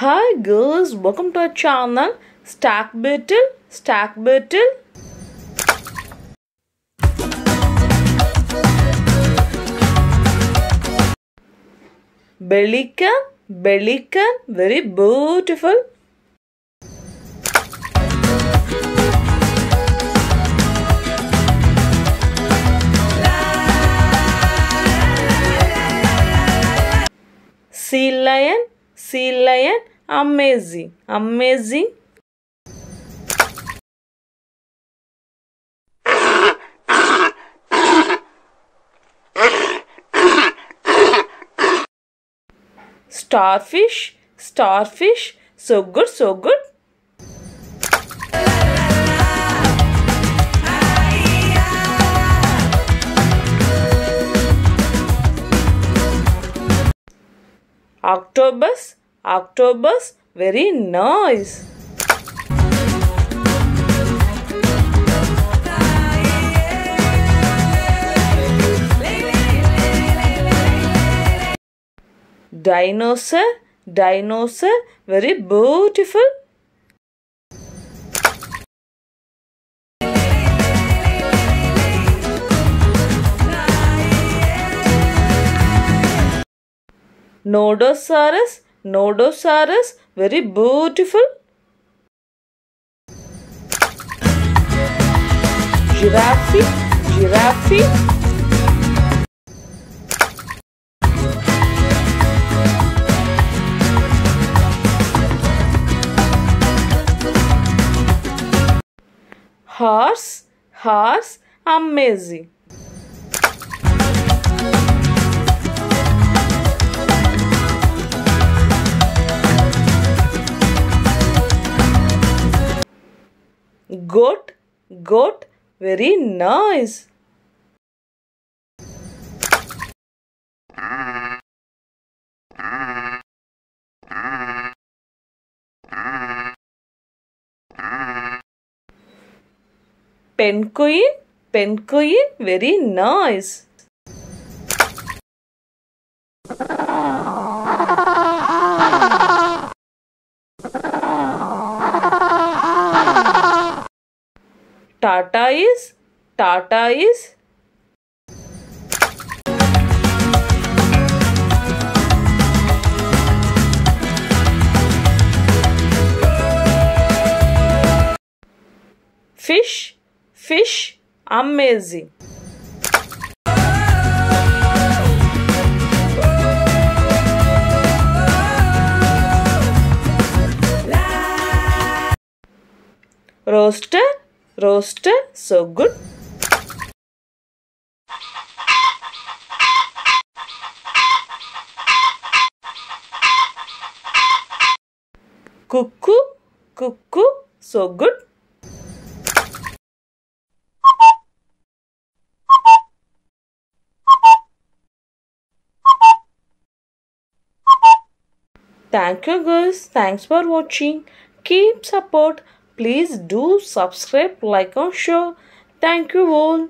Hi girls, welcome to our channel Stag beetle, Stag beetle. Belican, Belican, very beautiful. Sea lion, sea lion, amazing, amazing. Starfish, starfish, so good, so good. Octopus, octopus, very nice. Dinosaur, dinosaur, very beautiful. Nodosaurus, Nodosaurus, very beautiful. Giraffe, giraffe. Horse, horse, amazing. Goat, goat, very nice. Penguin, penguin, very nice. Tata is, Tata is. Fish, fish, amazing. Roaster, roaster, so good. Cuckoo, cuckoo, so good. Thank you guys. Thanks for watching. Keep support. Please do subscribe, like and share. Thank you all.